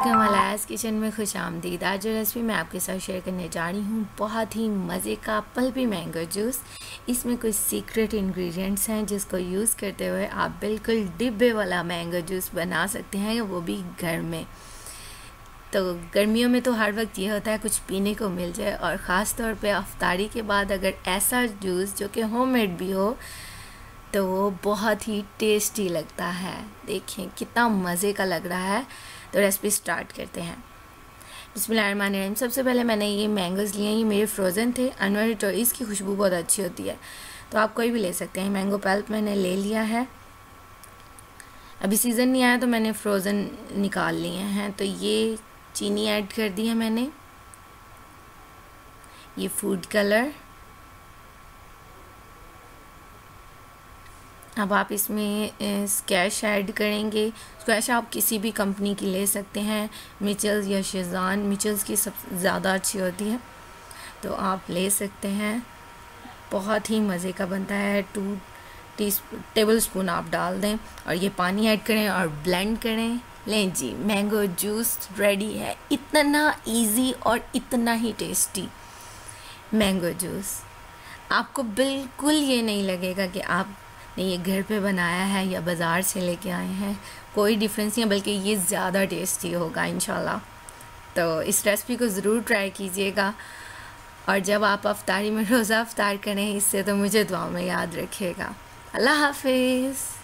Fayaz kitchen में खुश आमदीद। आज जो रेसिपी मैं आपके साथ शेयर करने जा रही हूँ, बहुत ही मज़े का पल्पी मैंगो जूस। इसमें कुछ सीक्रेट इंग्रेडिएंट्स हैं जिसको यूज़ करते हुए आप बिल्कुल डिब्बे वाला मैंगो जूस बना सकते हैं, वो भी घर में। तो गर्मियों में तो हर वक्त ये होता है, कुछ पीने को मिल जाए और ख़ास तौर पे अफ्तारी के बाद अगर ऐसा जूस जो कि होममेड भी हो तो वो बहुत ही टेस्टी लगता है। देखें कितना मज़े का लग रहा है। तो रेसिपी स्टार्ट करते हैं। बिस्मिल्लाहिर्रहमानिर्रहीम। सबसे पहले मैंने ये मैंगोज़ लिए ये मेरे फ्रोज़न थे। अनवर चॉइस की खुशबू बहुत अच्छी होती है। तो आप कोई भी ले सकते हैं। मैंगो पल्प मैंने ले लिया है। अभी सीज़न नहीं आया तो मैंने फ्रोज़न निकाल लिए हैं। तो ये चीनी ऐड कर दी है मैंने। ये फ़ूड कलर अब आप इसमें स्कैश ऐड करेंगे। स्कैश आप किसी भी कंपनी की ले सकते हैं। मिचल्स या शेजान मिचल्स की सब ज़्यादा अच्छी होती है। तो आप ले सकते हैं। बहुत ही मज़े का बनता है। टू टी टेबल स्पून आप डाल दें और ये पानी ऐड करें और ब्लेंड करें। लें जी मैंगो जूस रेडी है। इतना इजी और इतना ही टेस्टी मैंगो जूस आपको बिल्कुल ये नहीं लगेगा कि आप ने ये घर पे बनाया है, या बाज़ार से लेके आए हैं, कोई डिफरेंस नहीं है, बल्कि ये ज़्यादा टेस्टी होगा इन तो इस रेसिपी को ज़रूर ट्राई कीजिएगा। और जब आप अफ्तारी में रोज़ा अफ्तार करें, इससे तो मुझे दुआ में याद रखिएगा। अल्लाह हाफिज़।